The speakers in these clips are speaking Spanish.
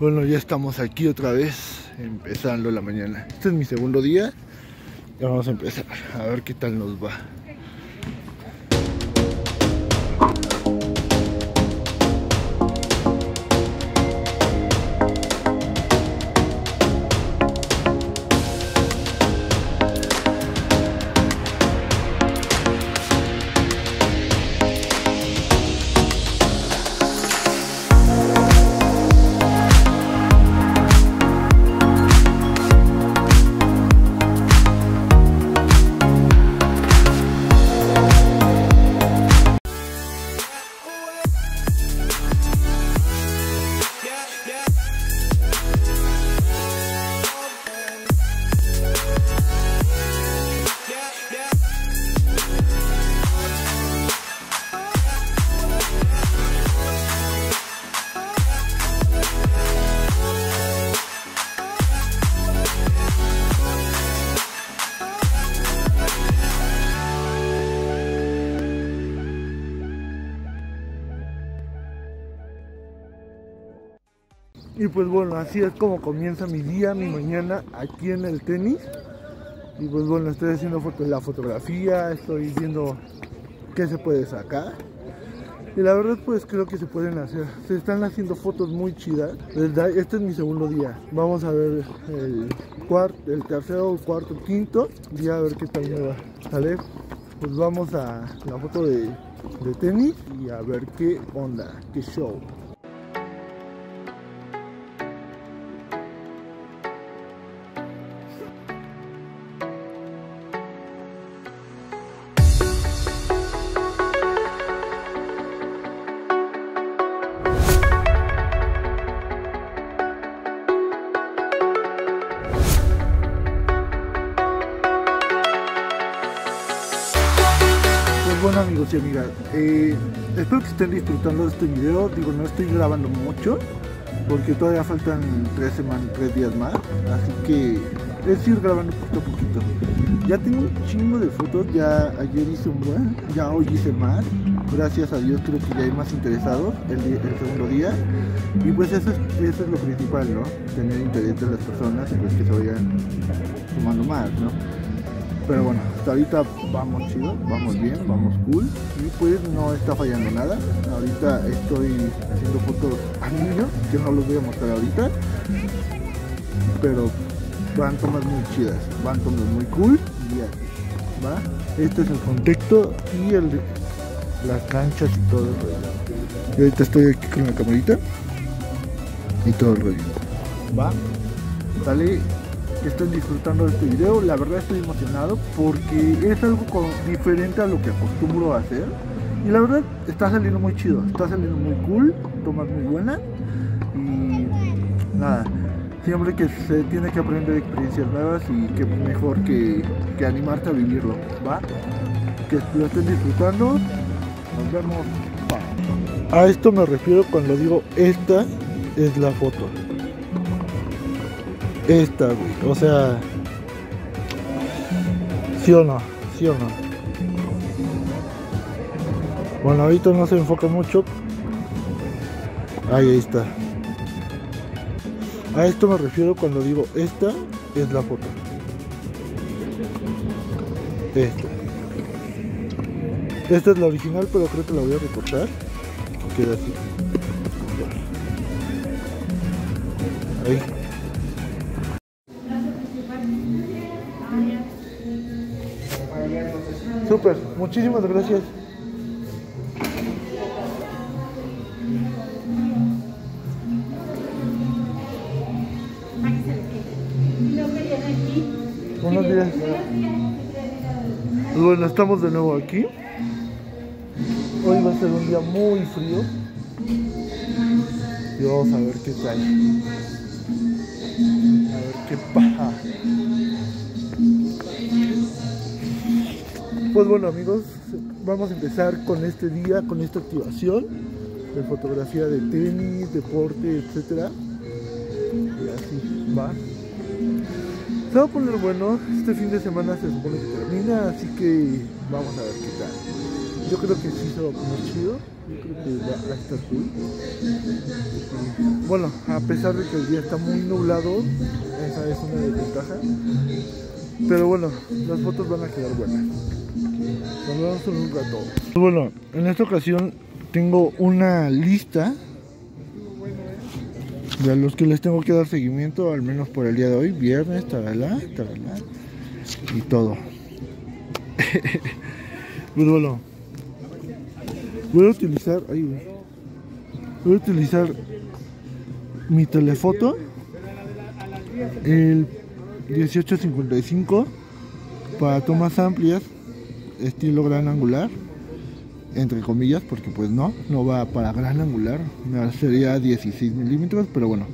Bueno, ya estamos aquí otra vez, empezando la mañana. Este es mi segundo día. Ya vamos a empezar, a ver qué tal nos va. Y pues bueno, así es como comienza mi día, mi mañana aquí en el tenis. Y pues bueno, estoy haciendo foto la fotografía, estoy viendo qué se puede sacar. Y la verdad pues creo que se pueden hacer. Se están haciendo fotos muy chidas. Este es mi segundo día. Vamos a ver el cuarto, el tercero, cuarto, quinto día a ver qué tal me va. ¿Sale? Pues vamos a la foto de tenis y a ver qué onda, qué show. Amigos amigas, eh, espero que estén disfrutando de este video. Digo, no estoy grabando mucho porque todavía faltan tres semanas, tres días más. Así que es ir grabando poquito a poquito. Ya tengo un chingo de fotos, ya ayer hice un buen, ya hoy hice más. Gracias a Dios creo que ya hay más interesados el, segundo día. Y pues eso es, eso es lo principal, ¿no? Tener interés de las personas y pues que se vayan sumando más, ¿no? Pero bueno, hasta ahorita vamos chido, vamos bien, vamos cool y pues no está fallando nada. Ahorita estoy haciendo fotos a niños, que no los voy a mostrar ahorita. Pero van tomas muy chidas, van tomas muy cool y así, ¿va? Este es el contexto y el las canchas y todo el rollo. Y ahorita estoy aquí con la camarita y todo el rollo. ¿Va? Dale que estén disfrutando de este video. La verdad estoy emocionado porque es algo diferente a lo que acostumbro a hacer. Y la verdad está saliendo muy chido, está saliendo muy cool, tomas muy buenas. Y nada, siempre que se tiene que aprender experiencias nuevas y que mejor que, que animarte a vivirlo, ¿va? Que lo estén disfrutando. Nos vemos. A esto me refiero cuando digo esta es la foto. Esta, güey. O sea. ¿Sí o no? ¿Sí o no? Bueno, ahorita no se enfoca mucho. Ahí, ahí está. A esto me refiero cuando digo esta es la foto. Esta. Esta es la original, pero creo que la voy a recortar. Queda así. Ahí. Muchísimas gracias. Buenos días. Bueno, estamos de nuevo aquí. Hoy va a ser un día muy frío. Y vamos a ver qué tal. Pues bueno amigos, vamos a empezar con este día, con esta activación de fotografía de tenis, deporte, etcétera. Y así va. Se va a poner bueno, este fin de semana se supone que termina, así que vamos a ver qué tal. yo creo que sí se va a poner chido. Yo creo que va a estar cool. Bueno, a pesar de que el día está muy nublado, esa es una desventaja. Pero bueno, las fotos van a quedar buenas. Rato. Bueno, en esta ocasión tengo una lista de los que les tengo que dar seguimiento, al menos por el día de hoy, viernes, taralá, taralá, y todo. pues bueno, voy a utilizar, voy a utilizar mi telefoto, el 1855, para tomas amplias, estilo gran angular entre comillas, porque pues no, no va para gran angular, sería 16 milímetros, pero bueno.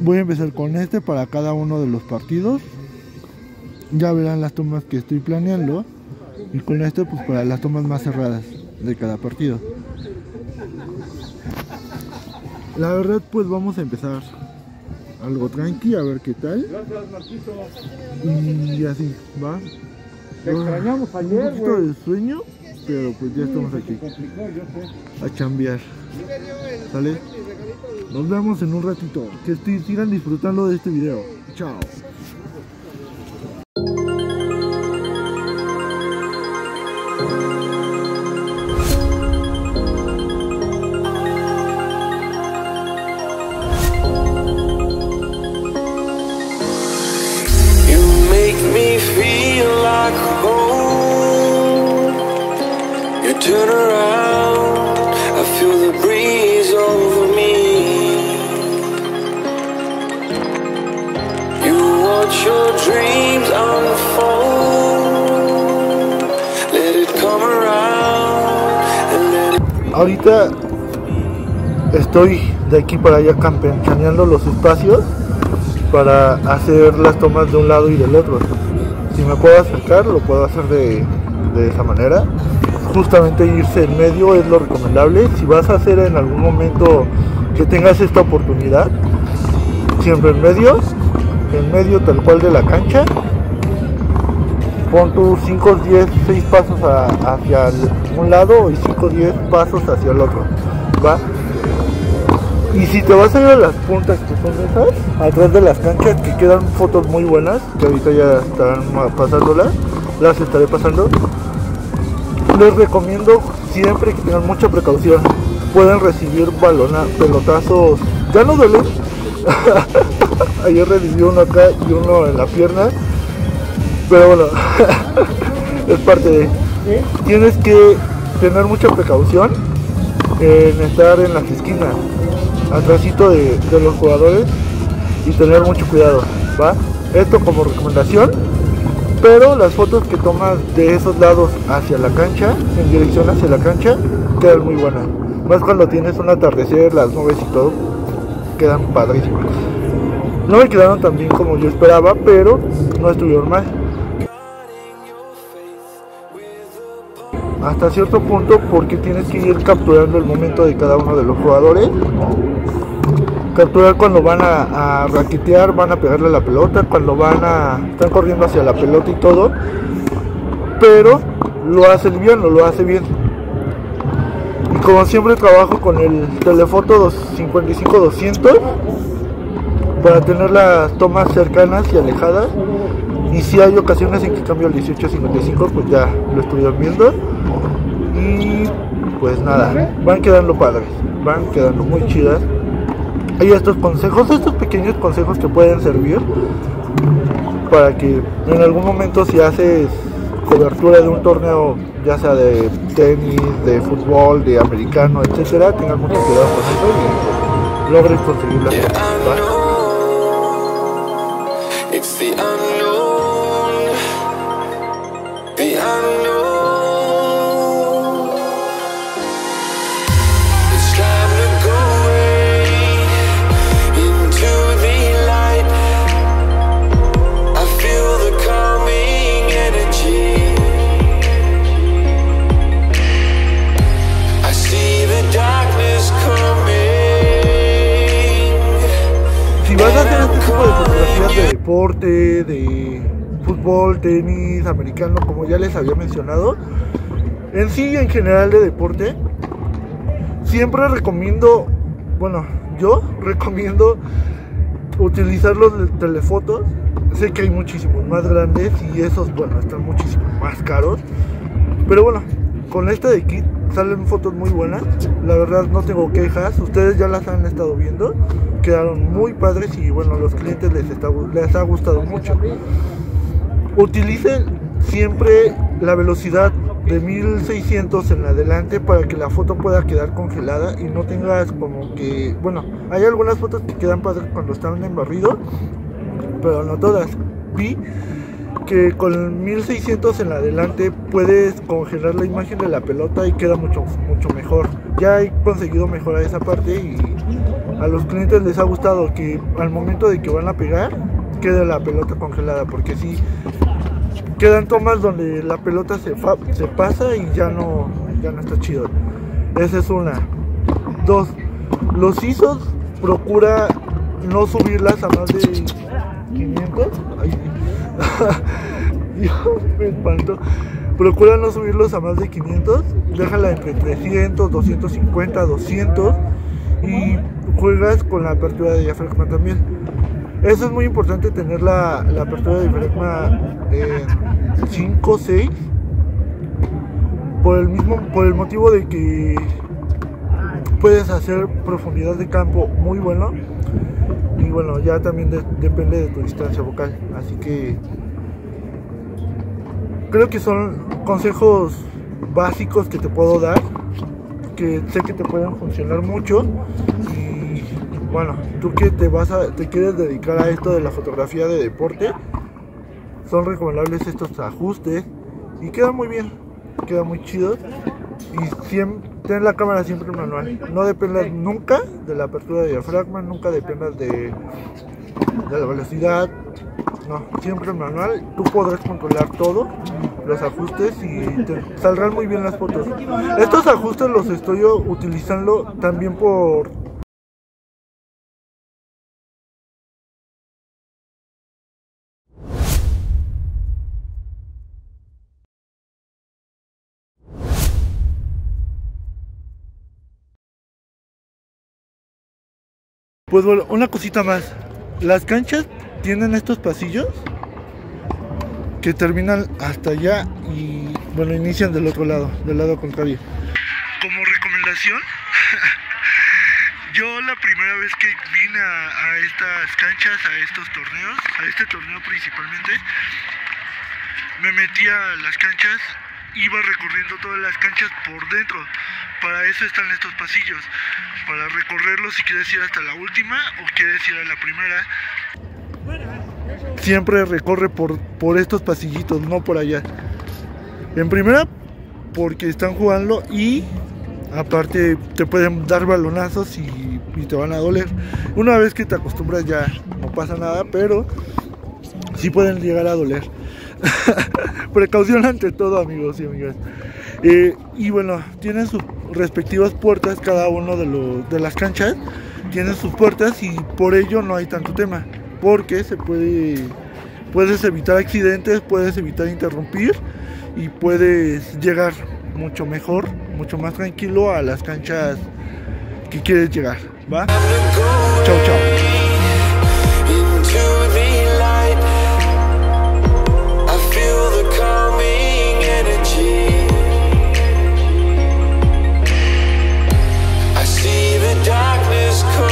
Voy a empezar con este para cada uno de los partidos. Ya verán las tomas que estoy planeando. Y con este pues para las tomas más cerradas de cada partido. La verdad pues vamos a empezar algo tranqui, a ver qué tal. Y así, va. Te extrañamos ayer, Un poquito de sueño, pero pues ya estamos aquí. A chambear. ¿Sale? Nos vemos en un ratito. Que sigan disfrutando de este video. Chao. Ahorita estoy de aquí para allá campechaneando los espacios para hacer las tomas de un lado y del otro. Si me puedo acercar, lo puedo hacer de, de esa manera. Justamente irse en medio es lo recomendable. Si vas a hacer en algún momento que tengas esta oportunidad, siempre en medio, en medio tal cual de la cancha. Pon tus 5, 10, 6 pasos hacia un lado y 5, 10 pasos hacia el otro. ¿Va? Y si te vas a ir a las puntas que son esas, atrás de las canchas, que quedan fotos muy buenas, que ahorita ya estarán ma- pasándolas, las estaré pasando. Les recomiendo siempre que tengan mucha precaución. Pueden recibir balona, pelotazos, ya no duelen. Ayer recibí uno acá y uno en la pierna. Pero bueno, es parte de. Tienes que tener mucha precaución en estar en las esquinas, atrásito de, los jugadores y tener mucho cuidado, ¿va? Esto como recomendación, pero las fotos que tomas de esos lados hacia la cancha, en dirección hacia la cancha, quedan muy buenas. Más cuando tienes un atardecer, las nubes y todo, quedan padrísimas. No me quedaron tan bien como yo esperaba, pero no estuvieron mal. Hasta cierto punto porque tienes que ir capturando el momento de cada uno de los jugadores. Capturar cuando van a, raquetear, van a pegarle a la pelota, cuando van a. están corriendo hacia la pelota y todo. Pero lo hace bien, lo hace bien. Y como siempre trabajo con el telefoto 55-200 para tener las tomas cercanas y alejadas. Y si hay ocasiones en que cambio el 1855, pues ya lo estuvieron viendo. Y pues nada, van quedando padres, van quedando muy chidas. Hay estos consejos, estos pequeños consejos que pueden servir para que en algún momento si haces cobertura de un torneo, ya sea de tenis, de fútbol, de americano, etcétera, tengas mucho cuidado con eso y logres conseguir las fútbol tenis, americano, como ya les había mencionado. En sí, en general de deporte, siempre recomiendo, bueno, yo recomiendo utilizar los telefotos. Sé que hay muchísimos más grandes y esos, bueno, están muchísimo más caros. Pero bueno, con este de kit salen fotos muy buenas. La verdad no tengo quejas. Ustedes ya las han estado viendo. Quedaron muy padres y bueno, a los clientes les, está, les ha gustado mucho. Utilicen siempre la velocidad de 1600 en adelante para que la foto pueda quedar congelada y no tengas como que, bueno, hay algunas fotos que quedan padres cuando están en barrido, pero no todas. Vi que con 1600 en adelante puedes congelar la imagen de la pelota y queda mucho mucho mejor. Ya he conseguido mejorar esa parte y a los clientes les ha gustado que al momento de que van a pegar quede la pelota congelada porque si quedan tomas donde la pelota se, se pasa y ya no ya no está chido. Esa es una. Dos, los ISOs procura no subirlas a más de 500. Dios, me espanto. Procura no subirlos a más de 500. Déjala entre 300, 250, 200. Y juegas con la apertura de diafragma también. Eso es muy importante tener la, la apertura de diafragma en 5, 6. Por el mismo, por el motivo de que puedes hacer profundidad de campo muy bueno y bueno ya también de, depende de tu distancia vocal así que creo que son consejos básicos que te puedo dar que sé que te pueden funcionar mucho y bueno tú que te vas a te quieres dedicar a esto de la fotografía de deporte son recomendables estos ajustes y queda muy bien queda muy chido y siempre ten la cámara siempre manual. No dependas nunca de la apertura de diafragma, nunca dependas de, de la velocidad. No, siempre manual. Tú podrás controlar todo, los ajustes y te saldrán muy bien las fotos. Estos ajustes los estoy utilizando también por Pues bueno, una cosita más. Las canchas tienen estos pasillos que terminan hasta allá y bueno, inician del otro lado, del lado contrario. Como recomendación, yo la primera vez que vine a, estas canchas, a estos torneos, a este torneo principalmente, me metí a las canchas, iba recorriendo todas las canchas por dentro. Para eso están estos pasillos, para recorrerlos si quieres ir hasta la última o quieres ir a la primera. Siempre recorre por, por estos pasillitos, no por allá. En primera, porque están jugando y aparte te pueden dar balonazos y, te van a doler. Una vez que te acostumbras ya no pasa nada, pero sí pueden llegar a doler. Precaución ante todo, amigos y amigas. Eh, y bueno, tienen sus respectivas puertas cada uno de, los, de las canchas. Tienen sus puertas y por ello no hay tanto tema. Porque se puede. Puedes evitar accidentes, puedes evitar interrumpir y puedes llegar mucho mejor, mucho más tranquilo a las canchas que quieres llegar. ¿Va? Chao, chao. just